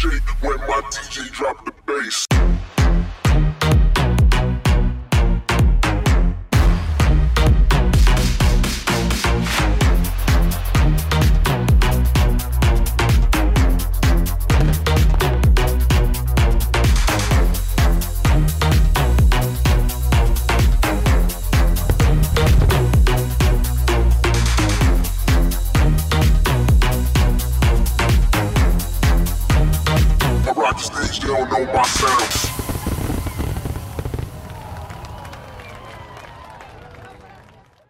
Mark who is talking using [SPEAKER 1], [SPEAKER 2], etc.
[SPEAKER 1] shake when my DJ drop Rock the stage, they don't know my sound.